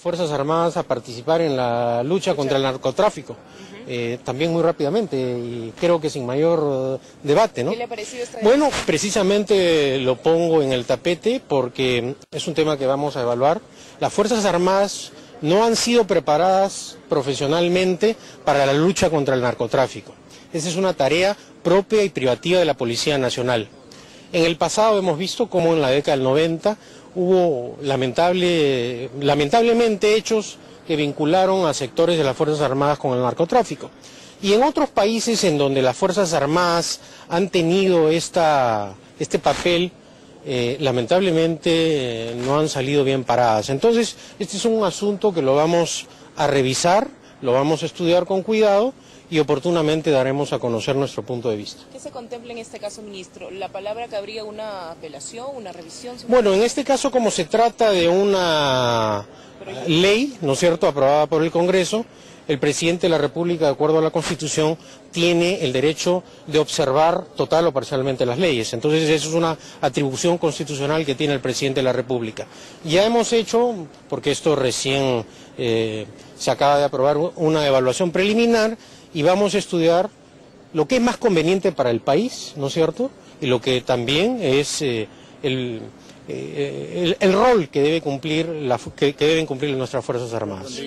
Fuerzas Armadas a participar en la lucha contra el narcotráfico, eh, también muy rápidamente y creo que sin mayor eh, debate. ¿no? ¿Qué le ha parecido esta Bueno, precisamente lo pongo en el tapete porque es un tema que vamos a evaluar. Las Fuerzas Armadas no han sido preparadas profesionalmente para la lucha contra el narcotráfico. Esa es una tarea propia y privativa de la Policía Nacional. En el pasado hemos visto cómo en la década del 90 hubo lamentable, lamentablemente hechos que vincularon a sectores de las Fuerzas Armadas con el narcotráfico. Y en otros países en donde las Fuerzas Armadas han tenido esta, este papel, eh, lamentablemente eh, no han salido bien paradas. Entonces, este es un asunto que lo vamos a revisar, lo vamos a estudiar con cuidado y oportunamente daremos a conocer nuestro punto de vista. ¿Qué se contempla en este caso, ministro? ¿La palabra que habría una apelación, una revisión? Bueno, en este caso, como se trata de una ley, ¿no es cierto?, aprobada por el Congreso, el presidente de la República, de acuerdo a la Constitución, tiene el derecho de observar total o parcialmente las leyes. Entonces, eso es una atribución constitucional que tiene el presidente de la República. Ya hemos hecho, porque esto recién eh, se acaba de aprobar, una evaluación preliminar y vamos a estudiar lo que es más conveniente para el país, ¿no es cierto? Y lo que también es eh, el, eh, el, el, rol que, debe cumplir la, que deben cumplir nuestras Fuerzas Armadas.